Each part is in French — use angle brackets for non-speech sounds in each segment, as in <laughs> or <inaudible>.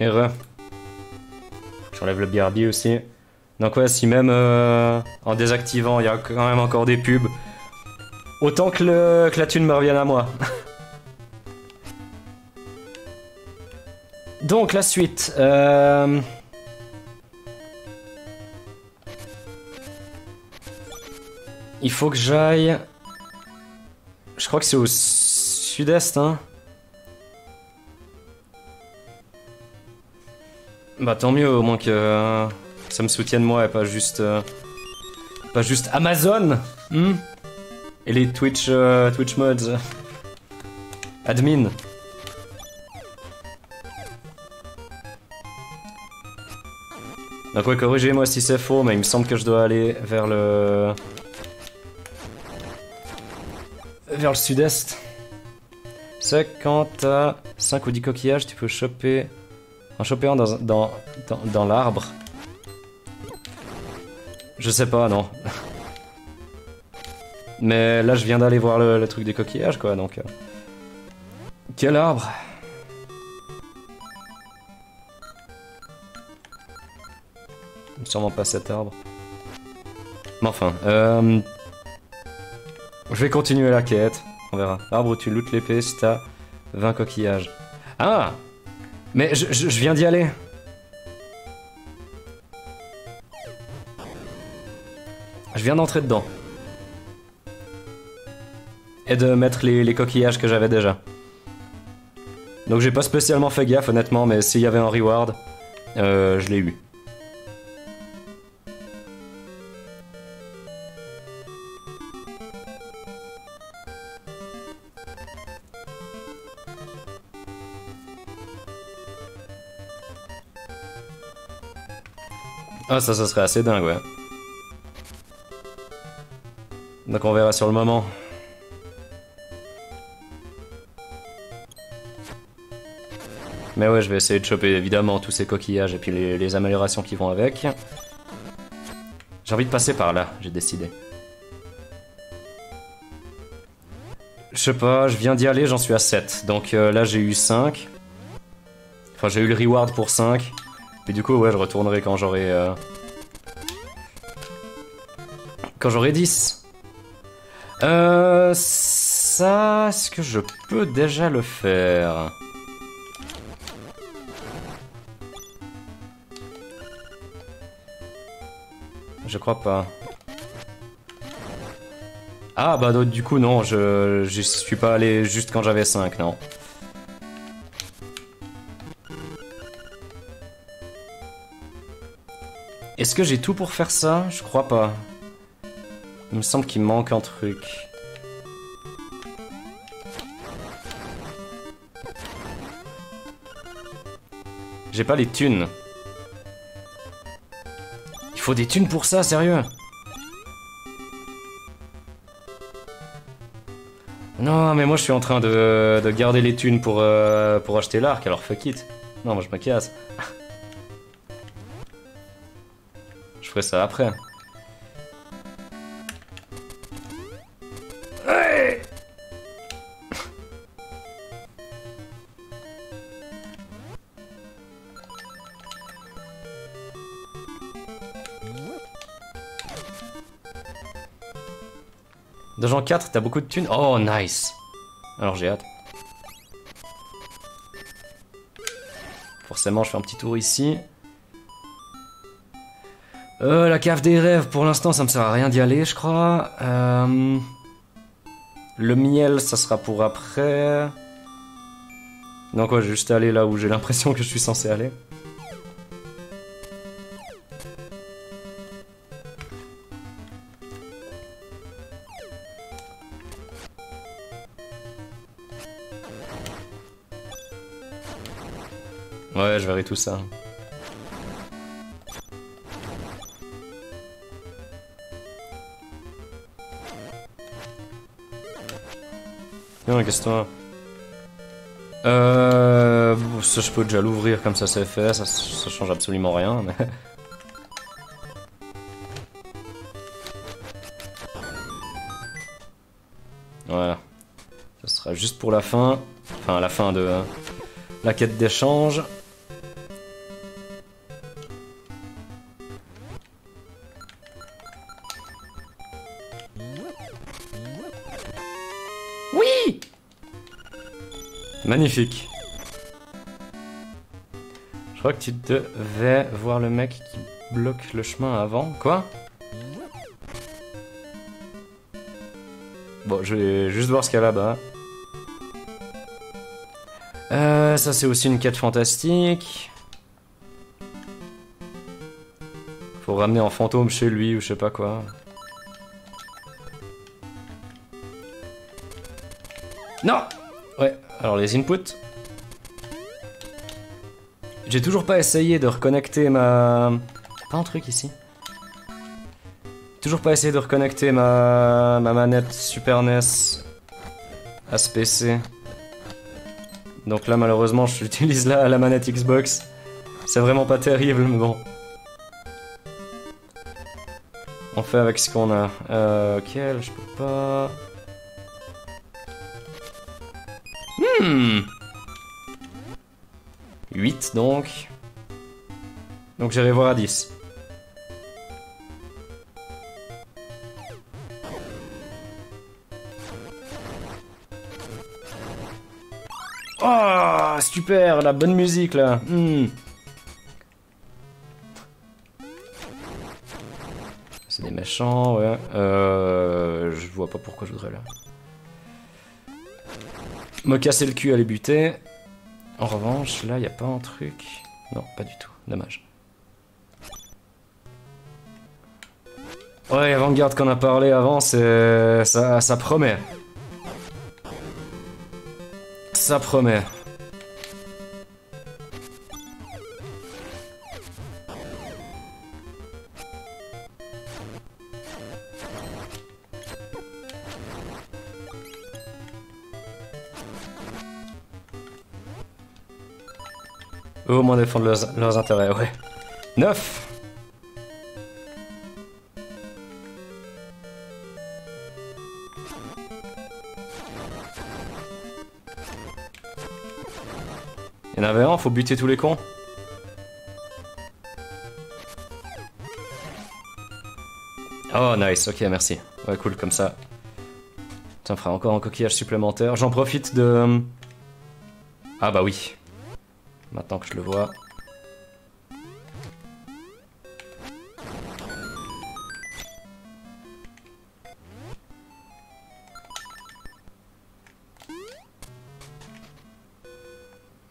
Et re. J'enlève le BRB aussi. Donc ouais, si même euh, en désactivant, il y a quand même encore des pubs, autant que, le, que la thune me revienne à moi. <laughs> Donc la suite. Euh... Il faut que j'aille... Je crois que c'est au sud-est, hein Bah tant mieux, au moins que, ça me soutienne moi et pas juste... Euh, pas juste Amazon hmm Et les Twitch, euh, Twitch mods. Admin. Donc ouais, corrigez-moi si c'est faux, mais il me semble que je dois aller vers le... Vers le sud-est. C'est quand t'as 5 ou 10 coquillages, tu peux choper en choper un dans, dans, dans, l'arbre. Je sais pas, non. Mais là, je viens d'aller voir le, truc des coquillages, quoi, donc... Euh. Quel arbre Sûrement pas cet arbre. Mais enfin, euh... Je vais continuer la quête. On verra. Arbre où tu lootes l'épée si t'as 20 coquillages. Ah mais je, viens d'y aller. Je viens d'entrer dedans. Et de mettre les, coquillages que j'avais déjà. Donc j'ai pas spécialement fait gaffe honnêtement, mais s'il y avait un reward, euh, je l'ai eu. Ah, ça, ça serait assez dingue, ouais. Donc on verra sur le moment. Mais ouais, je vais essayer de choper évidemment tous ces coquillages et puis les, améliorations qui vont avec. J'ai envie de passer par là, j'ai décidé. Je sais pas, je viens d'y aller, j'en suis à 7. Donc euh, là j'ai eu 5. Enfin j'ai eu le reward pour 5. Et du coup, ouais, je retournerai quand j'aurai... Euh, quand j'aurai 10. Euh... Ça... Est-ce que je peux déjà le faire? Je crois pas. Ah bah du coup non, je, je suis pas allé juste quand j'avais 5, non. Est-ce que j'ai tout pour faire ça? Je crois pas. Il me semble qu'il manque un truc. J'ai pas les thunes. Il faut des thunes pour ça, sérieux? Non, mais moi je suis en train de, garder les thunes pour, euh, pour acheter l'arc, alors fuck it. Non, moi je me casse. Ferai ça après. Hey Donjon 4, t'as beaucoup de thunes Oh, nice Alors j'ai hâte. Forcément, je fais un petit tour ici. Euh, la cave des rêves, pour l'instant, ça me sert à rien d'y aller, je crois. Euh, le miel, ça sera pour après. Ouais, je vais juste aller là où j'ai l'impression que je suis censé aller. Ouais, je verrai tout ça. Non, qu'est-ce Euh... Ça, je peux déjà l'ouvrir comme ça c'est fait, ça, change absolument rien, mais... Voilà. Ça sera juste pour la fin. Enfin, la fin de la quête d'échange. Magnifique. Je crois que tu devais voir le mec qui bloque le chemin avant. Quoi? Bon, je vais juste voir ce qu'il y a là-bas. Euh, ça c'est aussi une quête fantastique. Faut ramener un fantôme chez lui ou je sais pas quoi. Non Ouais, alors les inputs. J'ai toujours pas essayé de reconnecter ma... Pas un truc ici. Toujours pas essayé de reconnecter ma, ma manette Super NES à ce PC. Donc là malheureusement j'utilise la, la manette Xbox. C'est vraiment pas terrible mais bon. On fait avec ce qu'on a. Euh, ok, je peux pas... Hmm 8 donc. Donc j'irai voir à 10. Oh, super, la bonne musique là. Hmm. C'est des méchants, ouais. Euh, je vois pas pourquoi je voudrais là. Me casser le cul à les buter. En revanche, là, il a pas un truc... Non, pas du tout. Dommage. Ouais, Vanguard qu'on a parlé avant. Ça, ça promet. Ça promet. Au moins défendre leurs, intérêts, ouais. 9 Il y en avait un, faut buter tous les cons. Oh nice, ok merci. Ouais cool comme ça. Ça me fera encore un coquillage supplémentaire. J'en profite de... Ah bah oui. Maintenant que je le vois.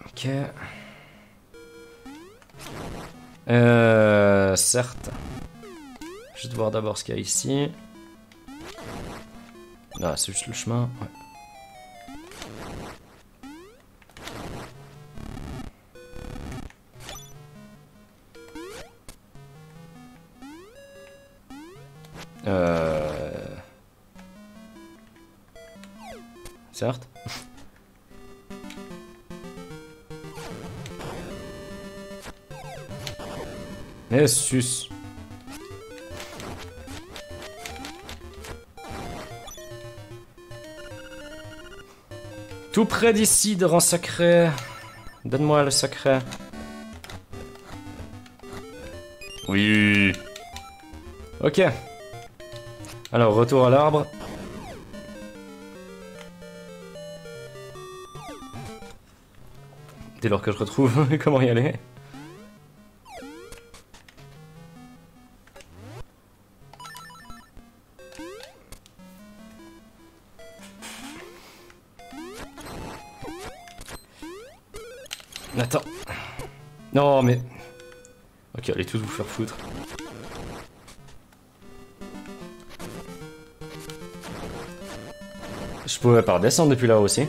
Ok. Euh, certes. Je vais voir d'abord ce qu'il y a ici. Ah, c'est juste le chemin. Tout près d'ici, de rang sacré. Donne-moi le sacré. Oui. Ok. Alors, retour à l'arbre. Dès lors que je retrouve <laughs> comment y aller? Non, mais... Ok, allez tous vous faire foutre. Je pouvais pas redescendre depuis là aussi.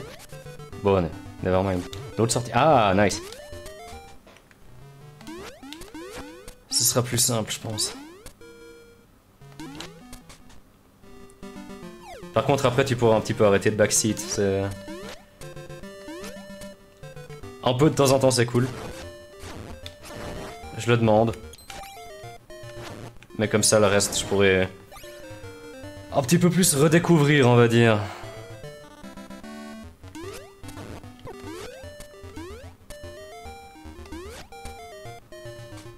Bon, nevermind. D'autres sorties. Ah, nice. Ce sera plus simple, je pense. Par contre, après, tu pourras un petit peu arrêter de backseat. Un peu de temps en temps, c'est cool. Demande. Mais comme ça, le reste, je pourrais... Un petit peu plus redécouvrir, on va dire.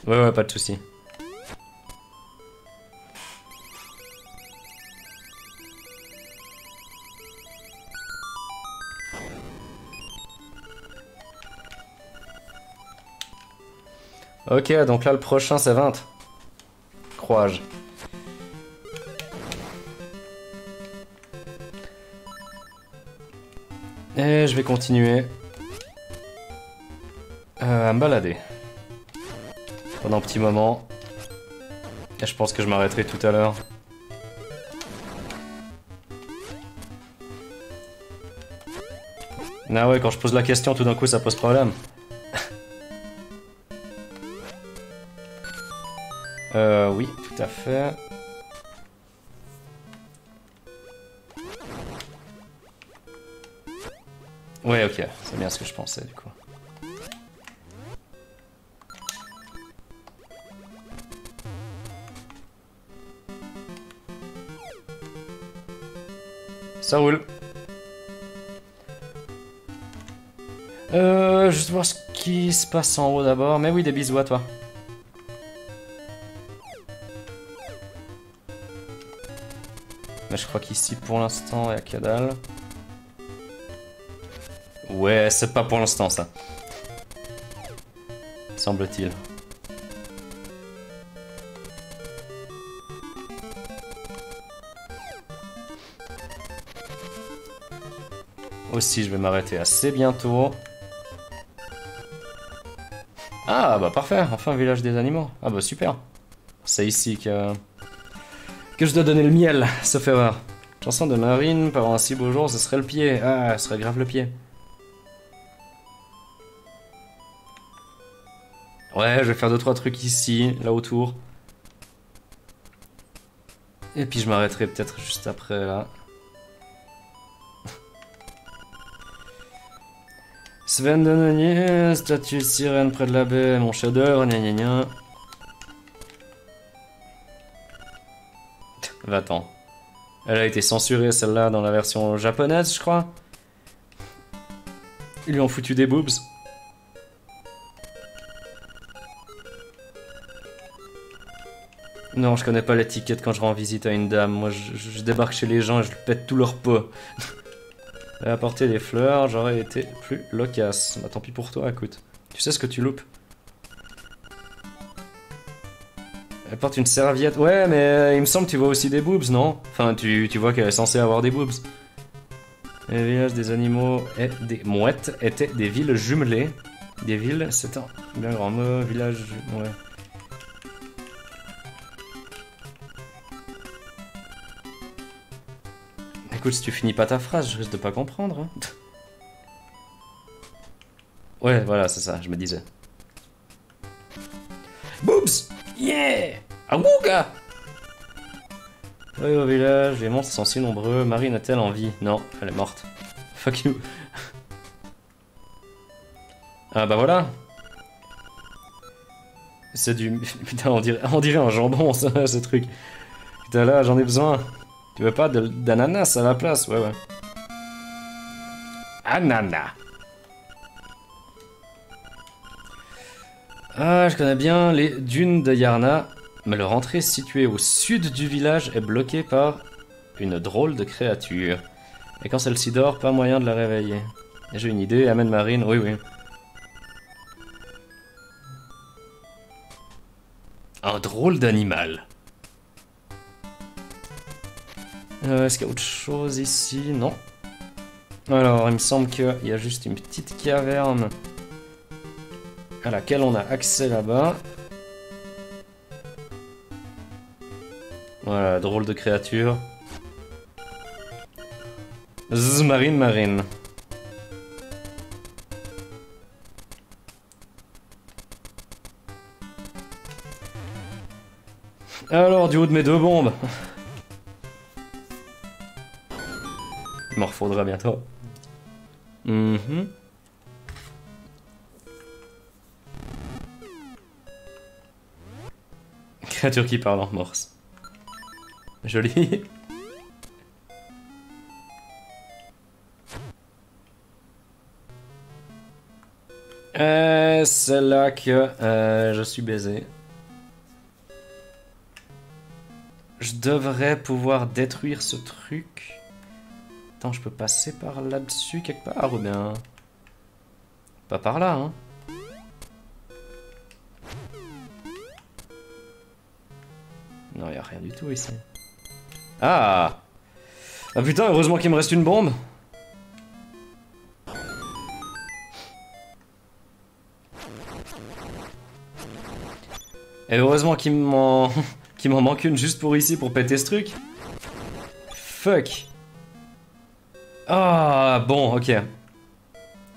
Ouais, ouais, pas de soucis. Ok, donc là, le prochain, c'est 20. Crois-je. Et je vais continuer euh, à me balader. Pendant un petit moment. Et je pense que je m'arrêterai tout à l'heure. Ah ouais, quand je pose la question, tout d'un coup, ça pose problème. Euh, oui, tout à fait. Ouais, ok, c'est bien ce que je pensais, du coup. Ça roule. Euh, juste voir ce qui se passe en haut d'abord. Mais oui, des bisous à toi. Mais je crois qu'ici, pour l'instant, il y a que. Ouais, c'est pas pour l'instant, ça. Semble-t-il. Aussi, je vais m'arrêter assez bientôt. Ah bah parfait, enfin village des animaux. Ah bah super. C'est ici que... Que je dois donner le miel, sauf erreur. Chanson de Marine, par un si beau jour, ce serait le pied. Ah, ce serait grave le pied. Ouais, je vais faire deux trois trucs ici, là autour. Et puis je m'arrêterai peut-être juste après là. <laughs> Sven de statue de sirène près de la baie, mon chef-d'œuvre, gna gna gna. Va-t'en. Elle a été censurée celle-là dans la version japonaise, je crois. Ils lui ont foutu des boobs. Non, je connais pas l'étiquette quand je rends visite à une dame. Moi, je, débarque chez les gens et je pète tout leur pot. <laughs> Apporter des fleurs, j'aurais été plus loquace. Bah tant pis pour toi, écoute. Tu sais ce que tu loupes? Elle porte une serviette. Ouais, mais euh, il me semble que tu vois aussi des boobs, non? Enfin, tu, tu vois qu'elle est censée avoir des boobs. Les villages des animaux et des mouettes étaient des villes jumelées. Des villes, c'est un bien grand mot, village, ouais. Écoute, si tu finis pas ta phrase, je risque de pas comprendre. Hein. <laughs> Ouais, voilà, c'est ça, je me disais. Boobs Yeah Awooga Oui, au village, les monstres sont si nombreux. Marine a-t-elle envie? Non, elle est morte. Fuck you. ah bah voilà. C'est du... <laughs> Putain, on dirait, on dirait un jambon, ça, ce truc. Putain, là, j'en ai besoin. Tu veux pas d'ananas à la place? Ouais, ouais. Ananas. Ah, je connais bien les dunes de Yarna, mais leur entrée située au sud du village est bloquée par une drôle de créature. Et quand celle-ci dort, pas moyen de la réveiller. J'ai une idée, amène Marine, oui, oui. Un drôle d'animal. Euh, est-ce qu'il y a autre chose ici? Non. Alors, il me semble qu'il y a juste une petite caverne à laquelle on a accès là-bas. Voilà, drôle de créature. Zzz, marine, marine. Alors, du haut de mes deux bombes m'en refaudra bientôt. Mhm. Créature qui parle en morse. Joli. <laughs> Euh, c'est là que euh, je suis baisé. Je devrais pouvoir détruire ce truc. Attends, je peux passer par là-dessus quelque part ou bien... Pas par là, hein Non, y a rien du tout ici. Ah Ah putain, heureusement qu'il me reste une bombe. Et heureusement qu'il m'en... <laughs> qu'il m'en manque une juste pour ici pour péter ce truc. Fuck. Ah, bon, ok.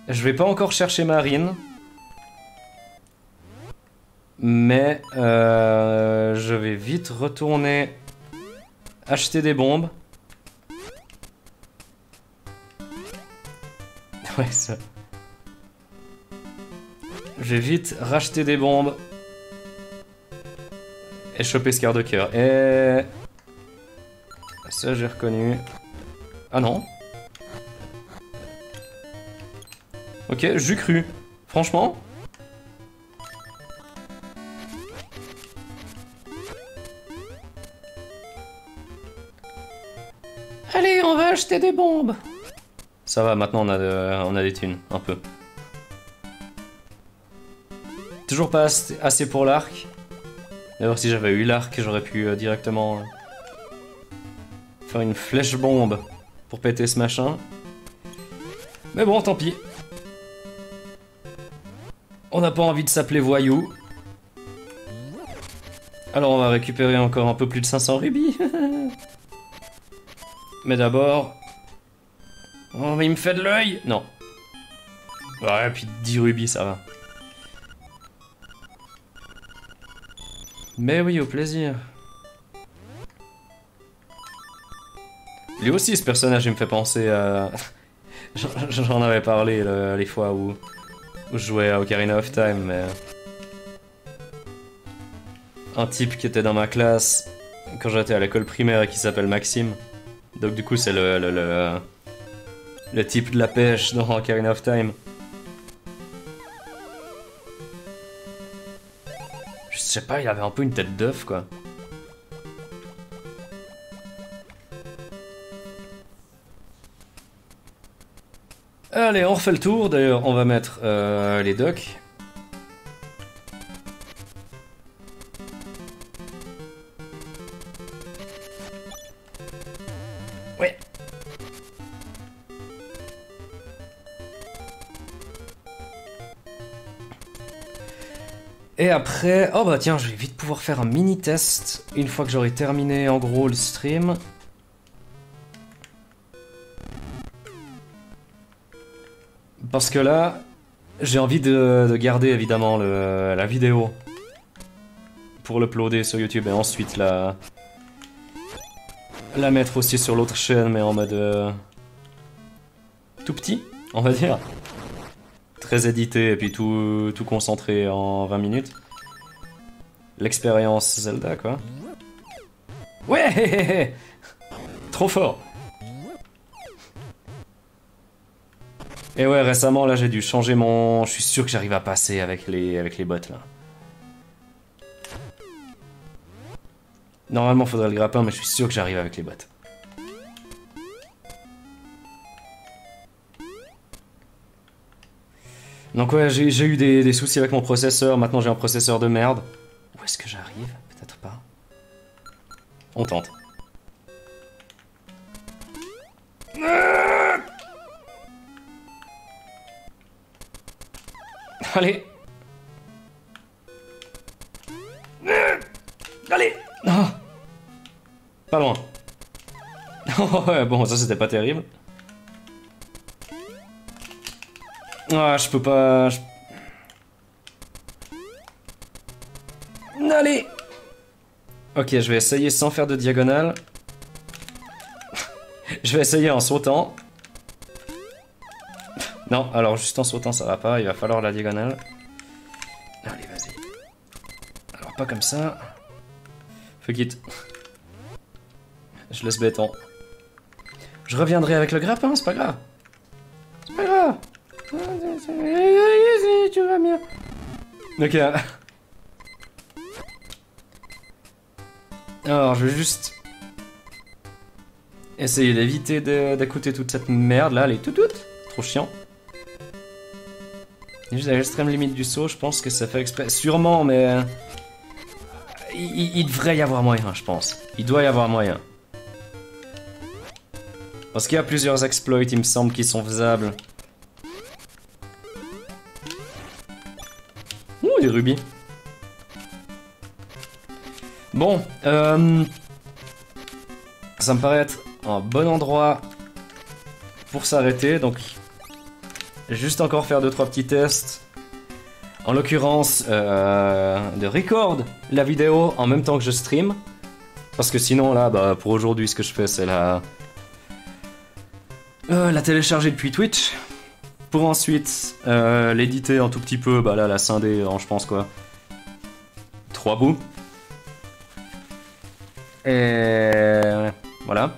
Je vais pas encore chercher Marine. Mais euh, je vais vite retourner acheter des bombes. <laughs> Ouais, ça. Je vais vite racheter des bombes. Et choper ce quart de cœur. Et... Ça, j'ai reconnu. Ah non. Ok, j'ai cru. Franchement. Des bombes. Ça va, maintenant on a, de- on a des thunes, un peu. Toujours pas assez assez pour l'arc. D'ailleurs, si j'avais eu l'arc, j'aurais pu euh, directement euh, faire une flèche bombe pour péter ce machin. Mais bon, tant pis. On n'a pas envie de s'appeler voyou. Alors on va récupérer encore un peu plus de 500 rubis. <laughs> Mais d'abord... Oh, mais il me fait de l'œil Non. Ouais, puis 10 rubis, ça va. Mais oui, au plaisir. Lui aussi, ce personnage, il me fait penser à... <laughs> J'en- avais parlé le- les fois où, où je jouais à Ocarina of Time, mais... Un type qui était dans ma classe quand j'étais à l'école primaire et qui s'appelle Maxime. Donc du coup, c'est le, le type de la pêche dans Ocarina of Time. Je sais pas, il avait un peu une tête d'œuf, quoi. Allez, on refait le tour. D'ailleurs, on va mettre euh, les docks. Ouais. Et après, oh bah tiens, je vais vite pouvoir faire un mini test une fois que j'aurai terminé en gros le stream. Parce que là, j'ai envie de, de garder évidemment la vidéo pour l'uploader sur YouTube et ensuite la, la mettre aussi sur l'autre chaîne, mais en mode euh, tout petit, on va dire. Très édité et puis tout, tout concentré en 20 minutes. L'expérience Zelda, quoi. Ouais Trop fort Et ouais, récemment, là, j'ai dû changer mon... Je suis sûr que j'arrive à passer avec les, avec les bottes, là. Normalement, faudrait le grappin, mais je suis sûr que j'arrive avec les bottes. Donc ouais, j'ai eu des, soucis avec mon processeur. Maintenant, j'ai un processeur de merde. Où est-ce que j'arrive? Peut-être pas. On tente. <laughs> Allez Allez Ah. Pas loin. <laughs> Bon, ça c'était pas terrible. Ah, je peux pas... Allez Ok, je vais essayer sans faire de diagonale. <laughs> je vais essayer en sautant. Non, alors juste en sautant ça va pas, il va falloir la diagonale. Allez, vas-y. Alors pas comme ça. Fuck it. Je laisse béton. Je reviendrai avec le grappin, c'est pas grave. Tu vas bien. Ok. Alors, je vais juste essayer d'éviter d'écouter toute cette merde là, les tout Trop chiant. Juste à l'extrême limite du saut, je pense que ça fait exprès. Sûrement, mais. il, il devrait y avoir moyen, je pense. Il doit y avoir moyen. Parce qu'il y a plusieurs exploits, il me semble, qui sont faisables. Ouh, des rubis. Bon, euh, ça me paraît être un bon endroit pour s'arrêter. Donc, juste encore faire 2-3 petits tests. En l'occurrence, euh, de record la vidéo en même temps que je stream. Parce que sinon, là, bah, pour aujourd'hui, ce que je fais, c'est la... Euh, la télécharger depuis Twitch. Pour ensuite euh, l'éditer un tout petit peu, bah là, la scinder en, je pense, quoi. Trois bouts. Et... Voilà.